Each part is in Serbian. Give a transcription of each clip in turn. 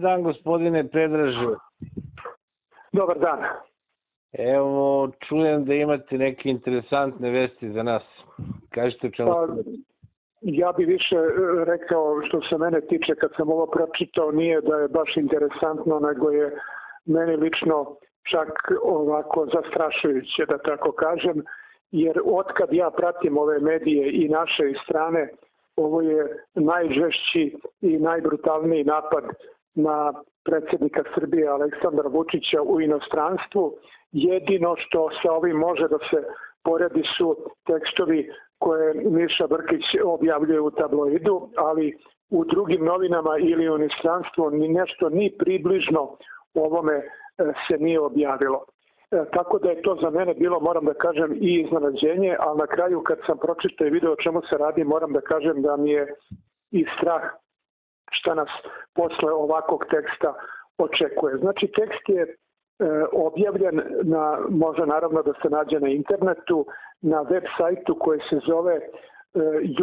dan gospodine Predraže. Dobar dan. Evo, čujem da imate neke interesantne vesti za nas. Kažete čemu? Pa, ja bi više e, rekao što se mene tiče kad sam ovo pročitao nije da je baš interesantno, nego je meni lično čak ovako zastrašujuće da tako kažem, jer otkad ja pratim ove medije i naše i strane, ovo je najžešći i najbrutalniji napad na predsednika Srbije Aleksandra Vučića u inostranstvu. Jedino što sa ovim može da se poredi su tekstovi koje Miša Brkić objavljuje u tabloidu, ali u drugim novinama ili u inostranstvu ni nešto ni približno ovome e, se nije objavilo. E, tako da je to za mene bilo, moram da kažem, i iznenađenje, ali na kraju kad sam pročitao i video o čemu se radi, moram da kažem da mi je i strah šta nas posle ovakvog teksta očekuje. Znači, tekst je e, objavljen na, može naravno da se nađe na internetu, na web sajtu koji se zove e,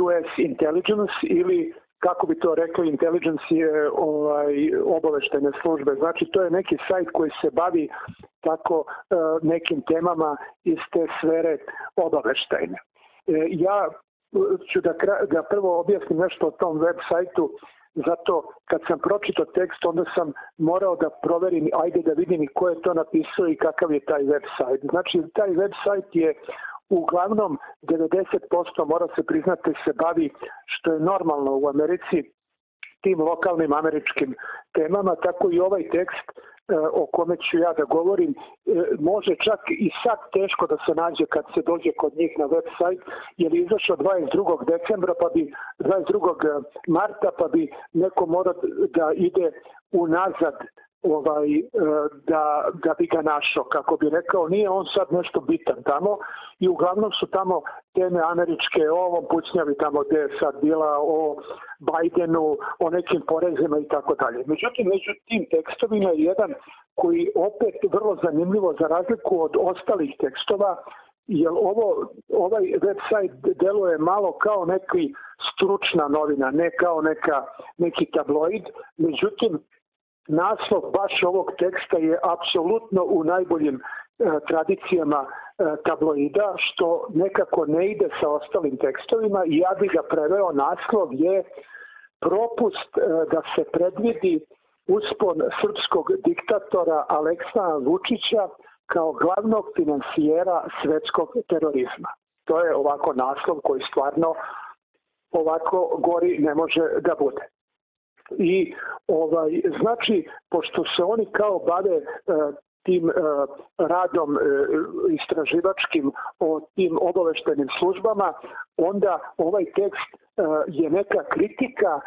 US Intelligence ili kako bi to rekli, intelligence je ovaj, obaveštajne službe. Znači, to je neki sajt koji se bavi tako e, nekim temama iz te sfere obaveštajne. Ja ću da, da prvo objasnim nešto o tom web sajtu, zato kad sam pročitao tekst, onda sam morao da proverim, ajde da vidim i ko je to napisao i kakav je taj web sajt. Znači, taj web sajt je uglavnom 90% mora se priznati se bavi što je normalno u Americi tim lokalnim američkim temama, tako i ovaj tekst o kome ću ja da govorim, e, može čak i sad teško da se nađe kad se dođe kod njih na web sajt, jer je izašao 22. decembra, pa bi 22. marta, pa bi neko mora da ide unazad ovaj, e, da, da bi ga našao, kako bi rekao, nije on sad nešto bitan tamo i uglavnom su tamo teme američke o ovom pucnjavi tamo gde je sad bila o Bajdenu, o nekim porezima i tako dalje. Međutim, među tim tekstovima je jedan koji opet vrlo zanimljivo za razliku od ostalih tekstova, jer ovo, ovaj website deluje malo kao neki stručna novina, ne kao neka, neki tabloid, međutim naslov baš ovog teksta je apsolutno u najboljim e, tradicijama e, tabloida, što nekako ne ide sa ostalim tekstovima i ja bih ga preveo, naslov je propust e, da se predvidi uspon srpskog diktatora Aleksana Vučića kao glavnog finansijera svetskog terorizma. To je ovako naslov koji stvarno ovako gori ne može da bude i ovaj znači pošto se oni kao bave e, tim e, radom e, istraživačkim o tim obaveštenim službama, onda ovaj tekst je neka kritika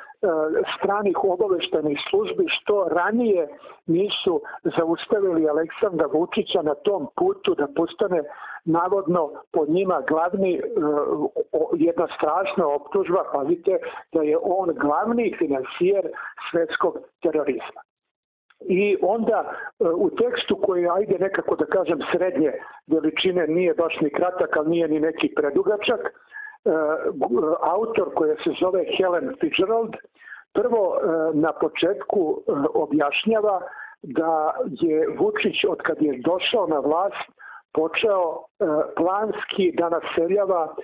stranih obaveštenih službi što ranije nisu zaustavili Aleksandra Vučića na tom putu da postane navodno po njima glavni jedna strašna optužba, pazite, da je on glavni finansijer svetskog terorizma. I onda u tekstu koji ajde nekako da kažem srednje veličine nije baš ni kratak, ali nije ni neki predugačak, autor koja se zove Helen Fitzgerald prvo na početku objašnjava da je Vučić od kad je došao na vlast počeo planski da naseljava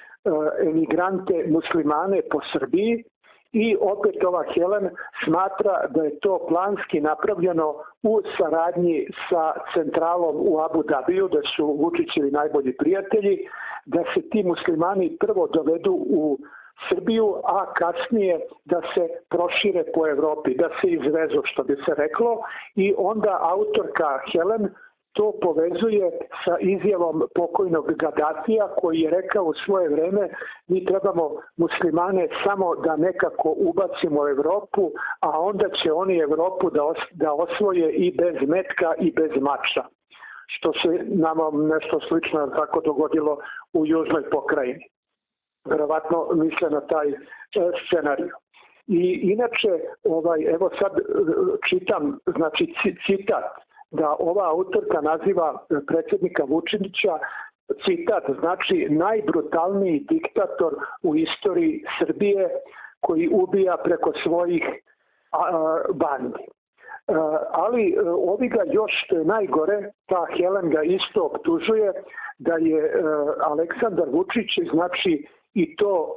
emigrante muslimane po Srbiji i opet ova Helen smatra da je to planski napravljeno u saradnji sa centralom u Abu Dhabiju, da su Vučićevi najbolji prijatelji, da se ti muslimani prvo dovedu u Srbiju, a kasnije da se prošire po Evropi, da se izvezu, što bi se reklo, i onda autorka Helen to povezuje sa izjavom pokojnog Gaddafija koji je rekao u svoje vreme mi trebamo muslimane samo da nekako ubacimo u Evropu, a onda će oni Evropu da, os, da osvoje i bez metka i bez mača što se nama nešto slično tako dogodilo u južnoj pokrajini. Verovatno misle na taj e, scenariju. I inače, ovaj, evo sad e, čitam, znači citat da ova autorka naziva predsjednika Vučinića citat, znači najbrutalniji diktator u istoriji Srbije koji ubija preko svojih bandi. ali ovi ga još najgore, ta Helen ga isto optužuje da je Aleksandar Vučić, znači i to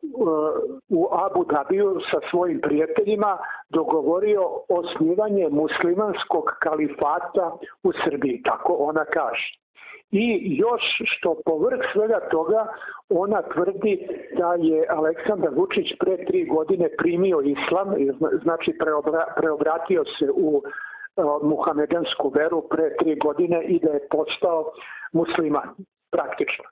u Abu Dhabiju sa svojim prijateljima dogovorio osnivanje muslimanskog kalifata u Srbiji, tako ona kaže. I još što povrh svega toga, ona tvrdi da je Aleksandar Vučić pre tri godine primio islam, znači preobratio se u muhamedansku veru pre tri godine i da je postao musliman, praktično.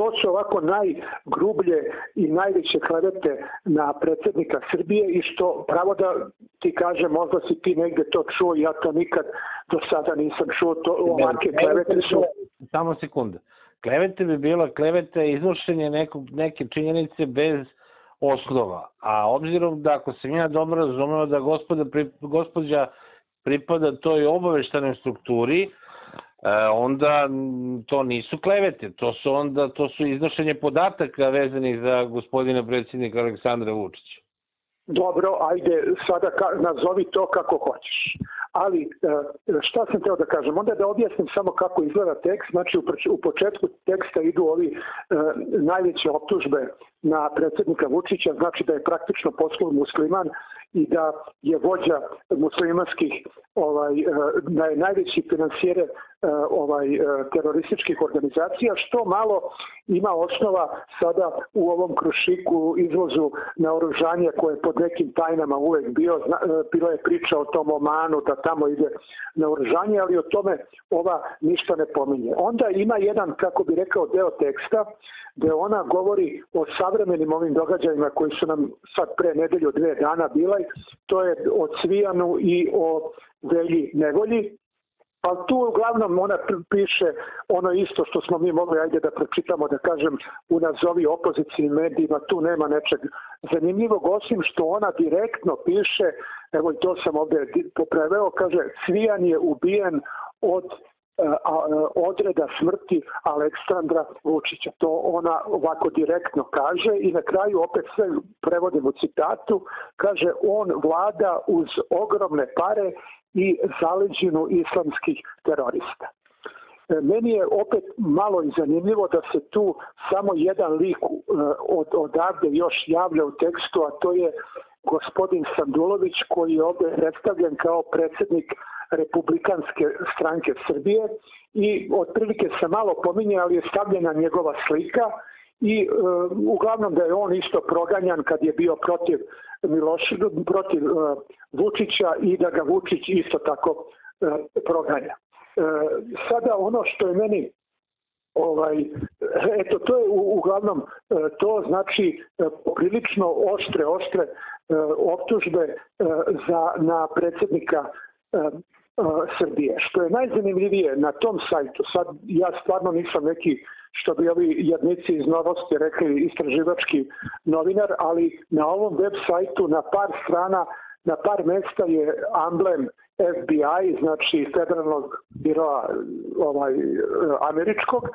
To su ovako najgrublje i najveće klevete na predsednika Srbije i što pravo da ti kaže možda si ti negde to čuo, ja to nikad do sada nisam čuo, to ovake klevete su... Samo sekunda. Klevete bi bila klevete iznošenje nekog, neke činjenice bez osnova. A obzirom da ako sam ja dobro razumeo da gospoda, gospođa pripada toj obaveštanoj strukturi, onda to nisu klevete, to su onda to su iznošenje podataka vezanih za gospodina predsjednika Aleksandra Vučića. Dobro, ajde sada ka, nazovi to kako hoćeš. Ali e, šta sam teo da kažem? Onda da objasnim samo kako izgleda tekst. Znači u početku teksta idu ovi e, najveće optužbe na predsednika Vučića, znači da je praktično poslov musliman i da je vođa muslimanskih ovaj da najveći finansijere ovaj terorističkih organizacija što malo ima osnova sada u ovom krušiku izvozu na oružanje koje je pod nekim tajnama uvek bio. Bilo je priča o tom Omanu da tamo ide na oružanje ali o tome ova ništa ne pominje. Onda ima jedan kako bi rekao deo teksta gde ona govori o savremenim ovim događajima koji su nam sad pre nedelju dve dana bila, to je o Cvijanu i o Velji Nevolji, Ali tu uglavnom ona piše ono isto što smo mi mogli ajde da pročitamo, da kažem, u nazovi opozicijnim medijima, tu nema nečeg zanimljivog, osim što ona direktno piše, evo i to sam ovde popreveo, kaže, Cvijan je ubijen od odreda smrti Aleksandra Vučića. To ona ovako direktno kaže i na kraju opet sve prevodim u citatu, kaže on vlada uz ogromne pare i zaleđinu islamskih terorista. E, meni je opet malo i zanimljivo da se tu samo jedan lik e, od, odavde još javlja u tekstu, a to je gospodin Sandulović koji je ovde predstavljen kao predsednik republikanske stranke Srbije i otprilike se malo pominje, ali je stavljena njegova slika i e, uglavnom da je on isto proganjan kad je bio protiv Miloš, protiv e, Vučića i da ga Vučić isto tako e, proganja. E, sada ono što je meni ovaj eto to je uglavnom to znači prilično oštre oštre optužbe za na predsednika Srbije. Što je najzanimljivije na tom sajtu, sad ja stvarno nisam neki što bi ovi jednici iz novosti rekli istraživački novinar, ali na ovom web sajtu na par strana, na par mesta je amblem FBI, znači Federalnog biroa ovaj, američkog,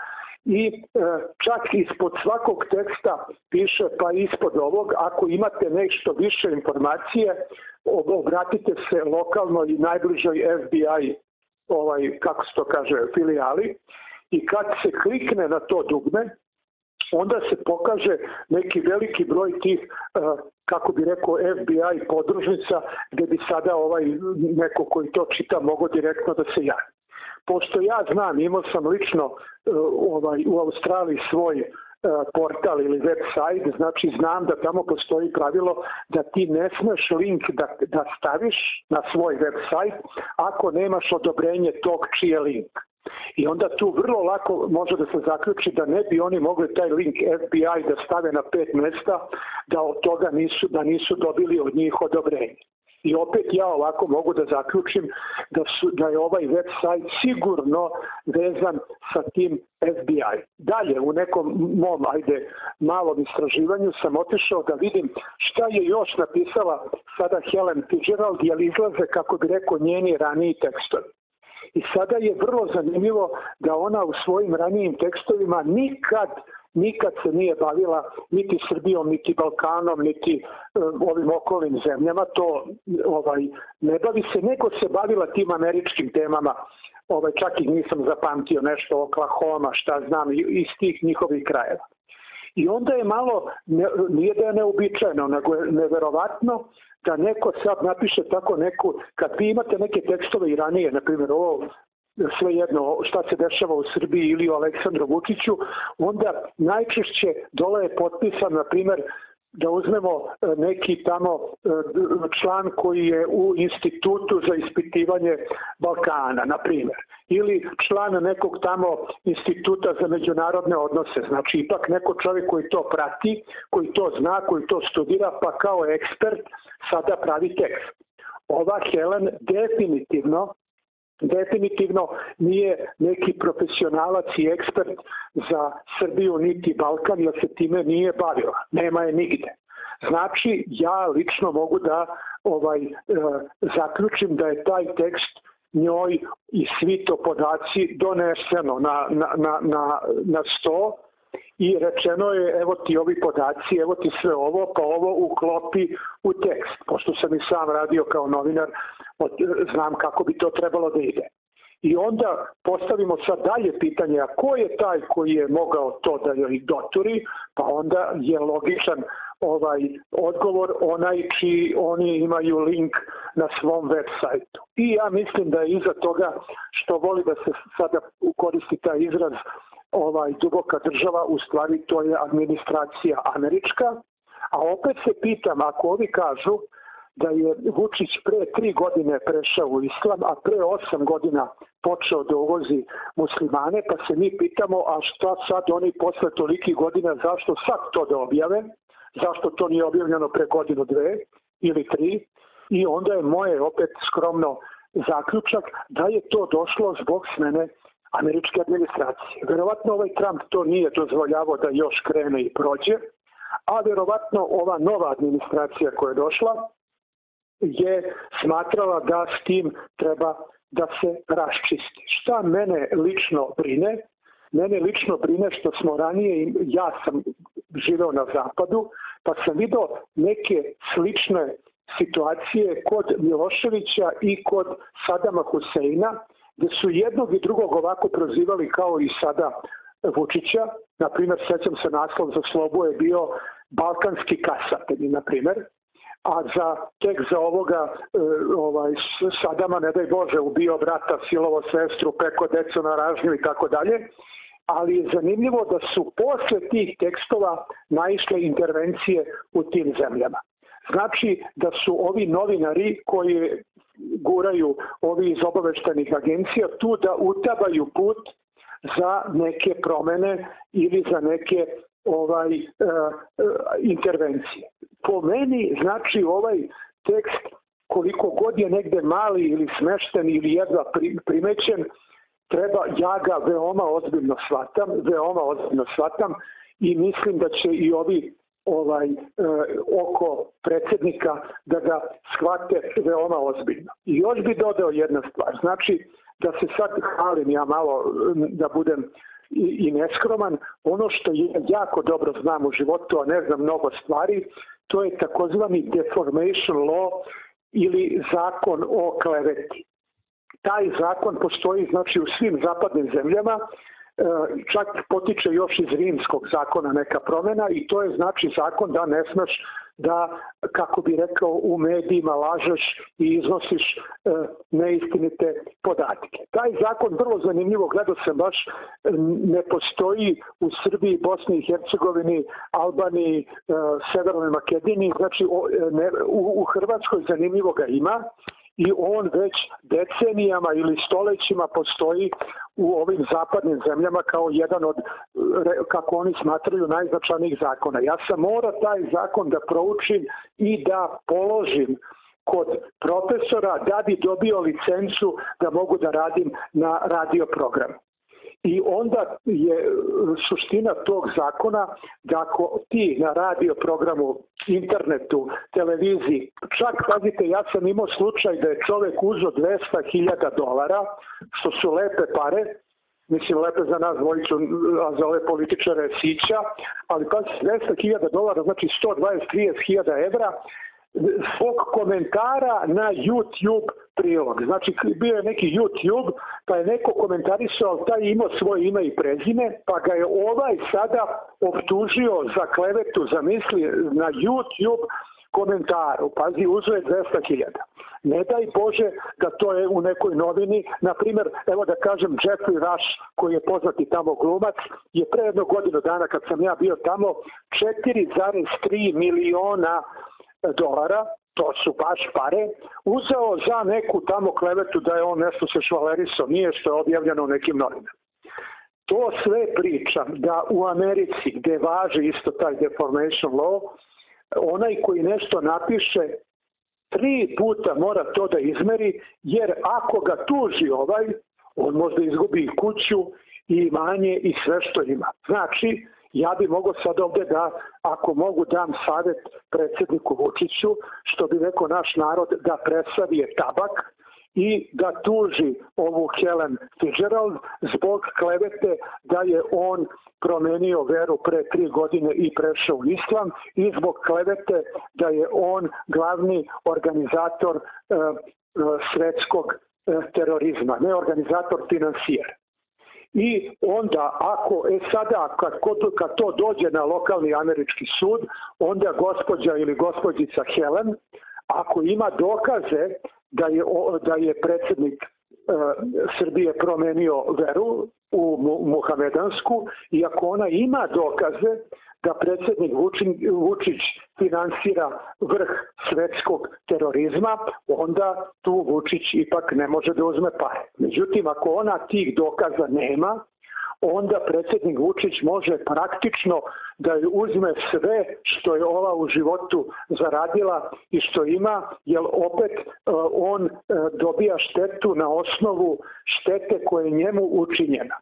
i e, čak ispod svakog teksta piše pa ispod ovog ako imate nešto više informacije obratite se lokalnoj i najbližoj FBI ovaj kako se to kaže filijali i kad se klikne na to dugme onda se pokaže neki veliki broj tih e, kako bi rekao FBI podružnica gde bi sada ovaj neko koji to čita mogo direktno da se javi pošto ja znam, imao sam lično e, ovaj, u Australiji svoj e, portal ili web sajt, znači znam da tamo postoji pravilo da ti ne smeš link da, da staviš na svoj web sajt ako nemaš odobrenje tog čije link. I onda tu vrlo lako može da se zaključi da ne bi oni mogli taj link FBI da stave na pet mesta, da od toga nisu, da nisu dobili od njih odobrenje. I opet ja ovako mogu da zaključim da, su, da je ovaj web sajt sigurno vezan sa tim FBI. Dalje, u nekom mom, ajde, malom istraživanju sam otišao da vidim šta je još napisala sada Helen Fitzgerald, jer izlaze, kako bi rekao, njeni raniji tekstovi. I sada je vrlo zanimljivo da ona u svojim ranijim tekstovima nikad nikad se nije bavila niti Srbijom, niti Balkanom, niti uh, ovim okolnim zemljama, to ovaj ne bavi se, nego se bavila tim američkim temama, ovaj, čak i nisam zapamtio nešto Oklahoma, šta znam, iz tih njihovih krajeva. I onda je malo, nije da je neobičajeno, nego je neverovatno da neko sad napiše tako neku, kad vi imate neke tekstove i ranije, na primjer ovo sve jedno šta se dešava u Srbiji ili u Aleksandru Vučiću, onda najčešće dole je potpisan, na primjer, da uzmemo e, neki tamo e, član koji je u institutu za ispitivanje Balkana, na primjer, ili član nekog tamo instituta za međunarodne odnose, znači ipak neko čovjek koji to prati, koji to zna, koji to studira, pa kao ekspert sada pravi tekst. Ova Helen definitivno definitivno nije neki profesionalac i ekspert za Srbiju niti Balkan jer se time nije bavila. Nema je nigde. Znači, ja lično mogu da ovaj e, zaključim da je taj tekst njoj i svi to podaci doneseno na, na, na, na, na sto i rečeno je evo ti ovi podaci, evo ti sve ovo, pa ovo uklopi u tekst. Pošto sam i sam radio kao novinar, znam kako bi to trebalo da ide. I onda postavimo sad dalje pitanje, a ko je taj koji je mogao to da joj doturi, pa onda je logičan ovaj odgovor onaj čiji oni imaju link na svom web sajtu. I ja mislim da je iza toga što voli da se sada koristi taj izraz ovaj duboka država, u stvari to je administracija američka, a opet se pitam, ako ovi kažu da je Vučić pre tri godine prešao u islam, a pre osam godina počeo da uvozi muslimane, pa se mi pitamo, a šta sad oni posle toliki godina, zašto sad to da objave, zašto to nije objavljeno pre godinu dve ili tri, i onda je moje opet skromno zaključak da je to došlo zbog smene američke administracije. Verovatno ovaj Trump to nije dozvoljavao da još krene i prođe, a verovatno ova nova administracija koja je došla je smatrala da s tim treba da se raščisti. Šta mene lično brine? Mene lično brine što smo ranije, ja sam živeo na zapadu, pa sam video neke slične situacije kod Miloševića i kod Sadama Huseina, gde su jednog i drugog ovako prozivali kao i sada Vučića. Na primjer, sećam se naslov za slobu je bio balkanski kasatelji, na primjer a za tek za ovoga e, ovaj Sadama ne daj Bože ubio brata, silovo sestru, peko decu na ražnju i tako dalje. Ali je zanimljivo da su posle tih tekstova naišle intervencije u tim zemljama. Znači da su ovi novinari koji guraju ovi iz obaveštenih agencija tu da utabaju put za neke promene ili za neke ovaj uh, uh, intervencije. Po meni znači ovaj tekst koliko god je negde mali ili smešten ili jedva primećen, treba, ja ga veoma ozbiljno shvatam, veoma ozbiljno shvatam i mislim da će i ovi ovaj e, oko predsednika da ga shvate veoma ozbiljno. I još bi dodao jedna stvar, znači da se sad halim ja malo da budem i, i neskroman, ono što je jako dobro znam u životu, a ne znam mnogo stvari, to je takozvani deformation law ili zakon o kleveti. Taj zakon postoji znači u svim zapadnim zemljama čak potiče još iz rimskog zakona neka promena i to je znači zakon da ne smeš da, kako bi rekao, u medijima lažeš i iznosiš e, neistinite podatke. Taj zakon vrlo zanimljivo, gledao sam baš, ne postoji u Srbiji, Bosni i Hercegovini, Albaniji, e, Severnoj Makedoniji, znači u Hrvatskoj zanimljivo ga ima i on već decenijama ili stolećima postoji u ovim zapadnim zemljama kao jedan od, kako oni smatraju, najznačajnijih zakona. Ja sam morao taj zakon da proučim i da položim kod profesora da bi dobio licencu da mogu da radim na radio programu. I onda je suština tog zakona da ako ti na radio programu, internetu, televiziji, čak, pazite, ja sam imao slučaj da je čovek uzo 200.000 dolara, što su lepe pare, mislim lepe za nas dvojicu, a za ove političare sića, ali pa 200.000 dolara, znači 120-30.000 evra, svog komentara na YouTube prilog. Znači, bio je neki YouTube, pa je neko komentarisao, taj imao svoje ime i prezime, pa ga je ovaj sada optužio za klevetu, za misli na YouTube komentaru. Pazi, uzo je 200.000. Ne daj Bože da to je u nekoj novini. Na primer, evo da kažem, Jeffrey Rush, koji je poznati tamo glumac, je pre jednog godinu dana kad sam ja bio tamo 4,3 miliona dolara, to su baš pare, uzeo za neku tamo klevetu da je on nešto se švalerisao, nije što je objavljeno u nekim novinama. To sve pričam da u Americi gde važi isto taj deformation law, onaj koji nešto napiše tri puta mora to da izmeri, jer ako ga tuži ovaj, on možda izgubi kuću i imanje i sve što ima. Znači, ja bi mogo sad ovde da, ako mogu dam savet predsedniku Vučiću, što bi rekao naš narod, da presavije tabak i da tuži ovu Helen Fitzgerald zbog klevete da je on promenio veru pre tri godine i prešao u islam i zbog klevete da je on glavni organizator e, svetskog e, terorizma, ne organizator financijer. I onda, ako, e sada, kad, kad to dođe na lokalni američki sud, onda gospođa ili gospođica Helen, ako ima dokaze da je, da je predsednik Srbije promenio veru u Muhamedansku i ako ona ima dokaze da predsednik Vučić finansira vrh svetskog terorizma, onda tu Vučić ipak ne može da uzme pare. Međutim, ako ona tih dokaza nema, onda predsednik Vučić može praktično da uzme sve što je ova u životu zaradila i što ima, jer opet e, on e, dobija štetu na osnovu štete koje je njemu učinjena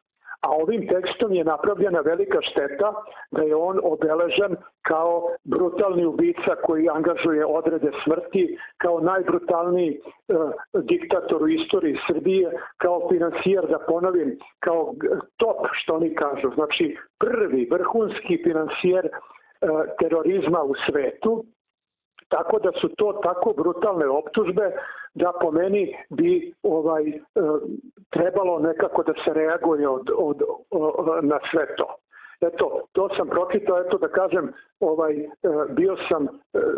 a ovim tekstom je napravljena velika šteta da je on obeležen kao brutalni ubica koji angažuje odrede smrti, kao najbrutalniji e, diktator u istoriji Srbije, kao financijer, da ponovim, kao top, što oni kažu, znači prvi vrhunski financijer e, terorizma u svetu, Tako da su to tako brutalne optužbe da po meni bi ovaj e, trebalo nekako da se reaguje od, od, od, na sve to. Eto, to sam pročitao, eto da kažem, ovaj, e, bio sam,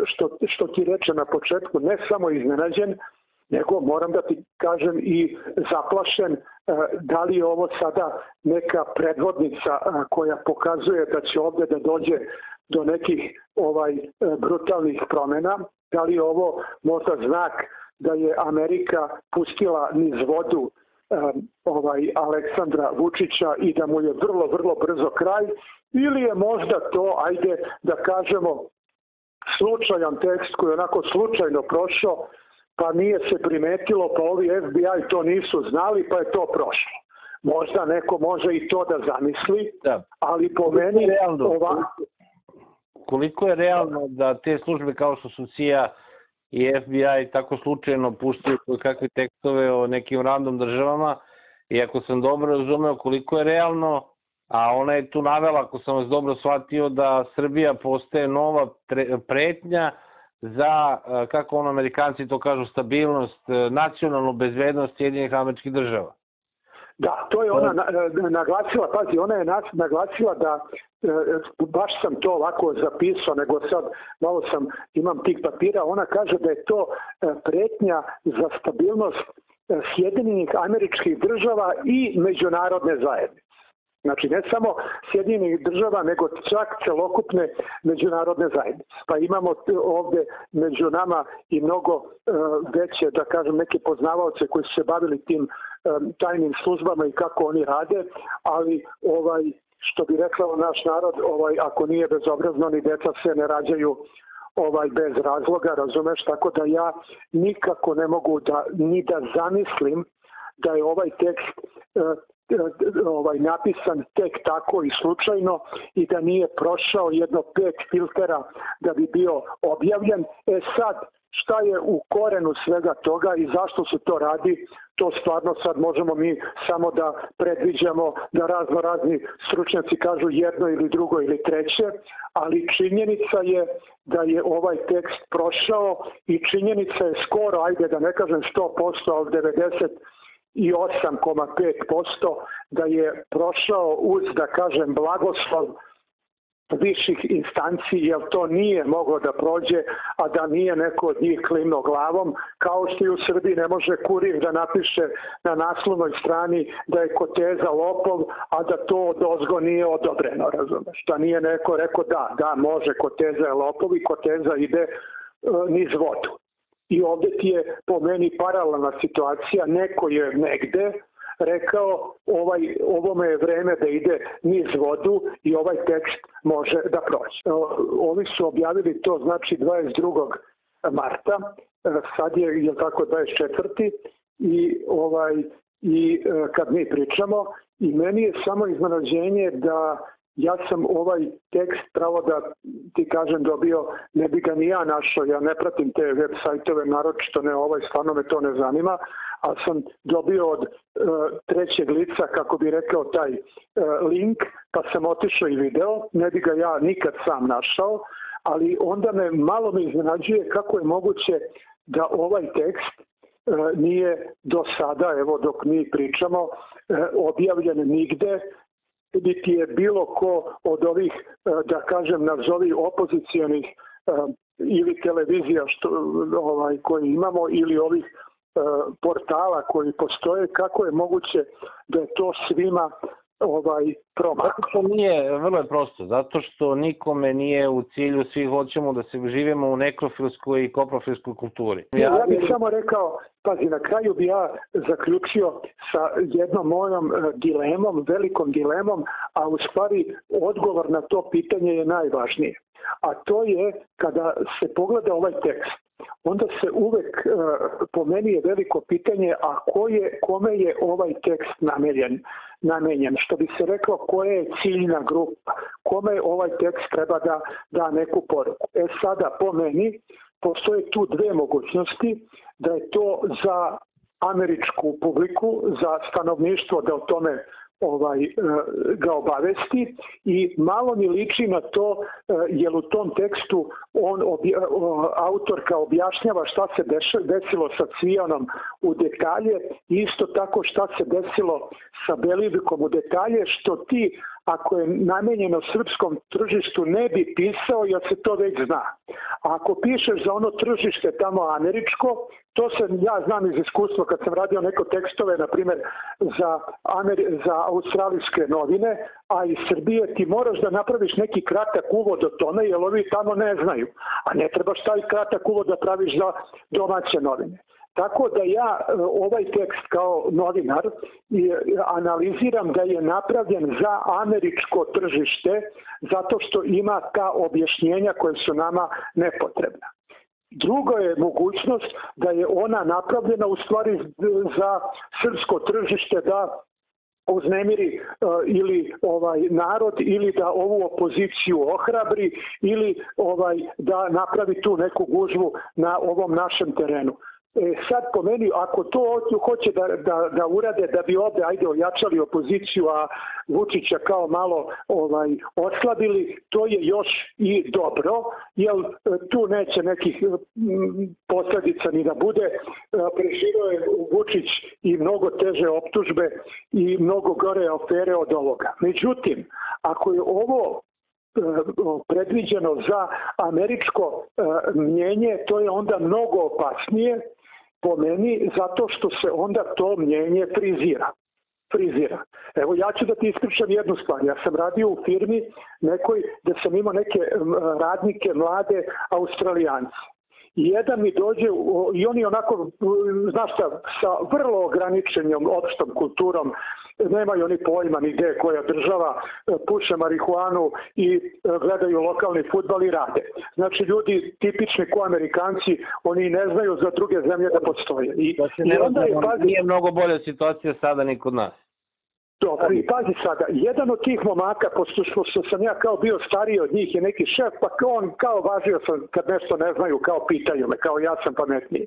što, što ti reče na početku, ne samo iznenađen, nego moram da ti kažem i zaplašen da li je ovo sada neka predvodnica koja pokazuje da će ovde da dođe do nekih ovaj e, brutalnih promena, da li je ovo možda znak da je Amerika pustila niz vodu um, ovaj Aleksandra Vučića i da mu je vrlo, vrlo brzo kraj, ili je možda to, ajde da kažemo, slučajan tekst koji je onako slučajno prošao, pa nije se primetilo, pa ovi FBI to nisu znali, pa je to prošlo. Možda neko može i to da zamisli, da. ali po meni ova, koliko je realno da te službe kao što su CIA i FBI tako slučajno puštaju kakve tekstove o nekim random državama i ako sam dobro razumeo koliko je realno, a ona je tu navela, ako sam vas dobro shvatio, da Srbija postaje nova pretnja za, kako ono amerikanci to kažu, stabilnost, nacionalnu bezbednost Jedinih američkih država. Da, to je ona naglasila, pazi, ona je naglasila da e, baš sam to ovako zapisao, nego sad malo sam, imam tih papira, ona kaže da je to e, pretnja za stabilnost e, Sjedinjenih američkih država i međunarodne zajednice. Znači ne samo Sjedinjenih država, nego čak celokupne međunarodne zajednice. Pa imamo ovde među nama i mnogo veće, da kažem, neke poznavalce koji su se bavili tim tajnim službama i kako oni rade, ali ovaj što bi rekao naš narod, ovaj ako nije bezobrazno ni deca se ne rađaju ovaj bez razloga, razumeš, tako da ja nikako ne mogu da ni da zamislim da je ovaj tekst e, ovaj napisan tek tako i slučajno i da nije prošao jedno pet filtera da bi bio objavljen. E sad, šta je u korenu svega toga i zašto se to radi, to stvarno sad možemo mi samo da predviđamo da razno razni stručnjaci kažu jedno ili drugo ili treće, ali činjenica je da je ovaj tekst prošao i činjenica je skoro, ajde da ne kažem 100%, ali 90 i 8,5% da je prošao uz, da kažem, blagoslov viših instanci, jer to nije moglo da prođe, a da nije neko od njih klimno glavom, kao što i u Srbiji ne može kurir da napiše na naslovnoj strani da je Koteza lopov, a da to od ozgo nije odobreno, razumeš? Da nije neko rekao da, da, može, Koteza je lopov i Koteza ide e, niz vodu. I ovde ti je po meni paralelna situacija, neko je negde, rekao ovaj, ovome je vreme da ide niz vodu i ovaj tekst može da prođe. Ovi su objavili to znači 22. marta, sad je, je tako 24. i ovaj i e, kad mi pričamo i meni je samo iznenađenje da ja sam ovaj tekst pravo da ti kažem dobio, ne bi ga ni ja našao, ja ne pratim te web sajtove, naročito ne ovaj, stvarno me to ne zanima, a sam dobio od e, trećeg lica, kako bi rekao, taj e, link, pa sam otišao i video, ne bi ga ja nikad sam našao, ali onda me malo me iznenađuje kako je moguće da ovaj tekst e, nije do sada, evo dok mi pričamo, e, objavljen nigde, niti je bilo ko od ovih, e, da kažem, nazovi opozicijanih e, ili televizija što, ovaj, koji imamo ili ovih E, portala koji postoje, kako je moguće da je to svima ovaj. To nije, vrlo je prosto, zato što nikome nije u cilju, svi hoćemo da se živimo u nekrofilskoj i koprofilskoj kulturi. Ja, ja bih samo rekao, pazi, na kraju bi ja zaključio sa jednom mojom e, dilemom, velikom dilemom, a u stvari odgovor na to pitanje je najvažnije. A to je kada se pogleda ovaj tekst, onda se uvek, e, po meni je veliko pitanje, a ko je, kome je ovaj tekst namenjen, namenjen, što bi se reklo, koja je ciljna grupa, kome ovaj tekst treba da da neku poruku. E sada, po meni, postoje tu dve mogućnosti, da je to za američku publiku, za stanovništvo da o tome ovaj e, ga obavesti i malo mi liči na to e, jer u tom tekstu on obja, autorka objašnjava šta se desilo sa Cvijanom u detalje isto tako šta se desilo sa Belivikom u detalje što ti ako je namenjeno srpskom tržištu ne bi pisao jer se to već zna. A ako pišeš za ono tržište tamo američko, to se ja znam iz iskustva kad sam radio neko tekstove, na primjer, za, Ameri za australijske novine, a iz Srbije ti moraš da napraviš neki kratak uvod o tome, jer ovi tamo ne znaju. A ne trebaš taj kratak uvod da praviš za domaće novine. Tako da ja e, ovaj tekst kao novinar analiziram da je napravljen za američko tržište zato što ima ta objašnjenja koje su nama nepotrebna. Drugo je mogućnost da je ona napravljena u stvari za srpsko tržište da uznemiri uh, ili ovaj narod ili da ovu opoziciju ohrabri ili ovaj da napravi tu neku gužvu na ovom našem terenu. E, sad po meni, ako to hoće da, da, da urade da bi ovde ajde ojačali opoziciju, a Vučića kao malo ovaj oslabili, to je još i dobro, jer e, tu neće nekih posledica ni da bude. E, preživao je Vučić i mnogo teže optužbe i mnogo gore afere od ovoga. Međutim, ako je ovo e, predviđeno za američko mnjenje, to je onda mnogo opasnije po meni zato što se onda to mnjenje frizira frizira. Evo ja ću da ti ispričam jednu stvar. Ja sam radio u firmi nekoj gde sam imao neke radnike mlade australijanci. I jedan mi dođe, i oni onako, znaš šta, sa vrlo ograničenom opštom kulturom, nemaju oni pojma ni gde koja država e, puše marihuanu i e, gledaju lokalni futbal i rade. Znači ljudi tipični ko Amerikanci, oni ne znaju za druge zemlje da postoje. I, da se ne i onda je, pazi, nije mnogo bolja situacija sada ni kod nas. Dobro, i pazi sada, jedan od tih momaka, pošto što sam ja kao bio stariji od njih, je neki šef, pa on kao važio sam kad nešto ne znaju, kao pitaju me, kao ja sam pametniji.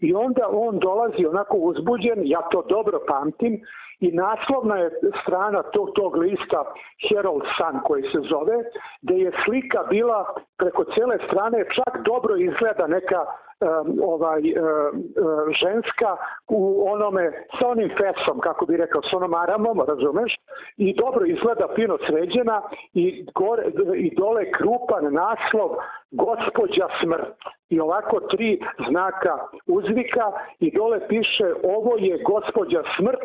I onda on dolazi onako uzbuđen, ja to dobro pamtim, i naslovna je strana tog, tog lista Herald Sun koji se zove, gde je slika bila preko cele strane, čak dobro izgleda neka um, ovaj um, ženska u onome sa onim fesom kako bi rekao sa onom aramom razumeš? I dobro izgleda fino sređena i gore i dole krupan naslov gospođa smrt. I ovako tri znaka uzvika i dole piše ovo je gospođa smrt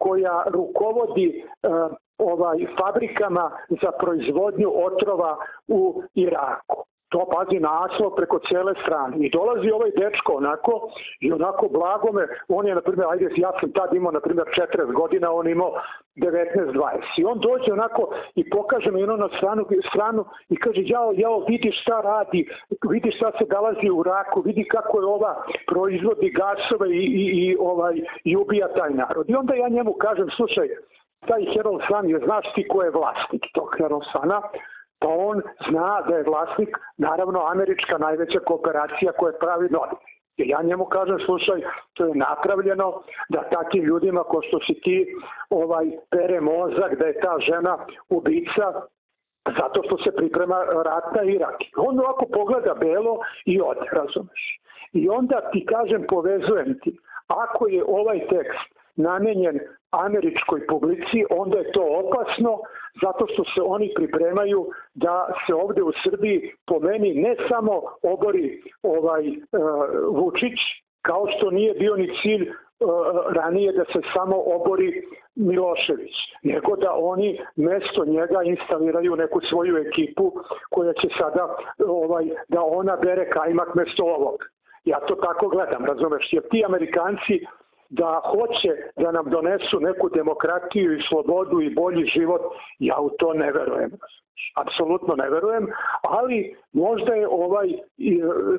koja rukovodi uh, ovaj fabrikama za proizvodnju otrova u Iraku to pazi naslov preko cele strane. I dolazi ovaj dečko onako i onako blagome, on je, na primjer, ajde, ja sam tad imao, na primjer, 40 godina, on imao 19-20. I on dođe onako i pokaže mi ono na stranu, stranu i kaže, jao, jao, vidi šta radi, vidi šta se dalazi u raku, vidi kako je ova proizvodi gasove i, i, i, ovaj, i ubija taj narod. I onda ja njemu kažem, slušaj, taj Herald Sun je, znaš ti ko je vlasnik tog Herald Suna, pa on zna da je vlasnik, naravno, američka najveća kooperacija koja pravi novine. I ja njemu kažem, slušaj, to je napravljeno da takim ljudima ko što si ti ovaj, pere mozak, da je ta žena ubica, zato što se priprema rat na Irak. On ovako pogleda belo i ode, razumeš. I onda ti kažem, povezujem ti, ako je ovaj tekst namenjen američkoj publici, onda je to opasno zato što se oni pripremaju da se ovde u Srbiji po meni ne samo obori ovaj uh, Vučić, kao što nije bio ni cilj uh, ranije da se samo obori Milošević, nego da oni mesto njega instaliraju neku svoju ekipu koja će sada ovaj da ona bere kajmak mesto ovog. Ja to tako gledam, razumeš, jer ti Amerikanci da hoće da nam donesu neku demokratiju i slobodu i bolji život, ja u to ne verujem. Apsolutno ne verujem, ali možda je ovaj,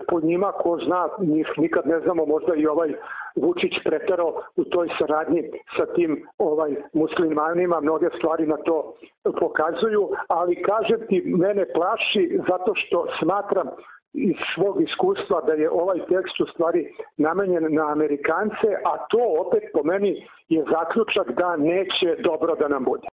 pod njima ko zna, njih nikad ne znamo, možda i ovaj Vučić pretero u toj saradnji sa tim ovaj muslimanima, mnoge stvari na to pokazuju, ali kažem ti, mene plaši zato što smatram iz svog iskustva da je ovaj tekst u stvari namenjen na Amerikance, a to opet po meni je zaključak da neće dobro da nam bude.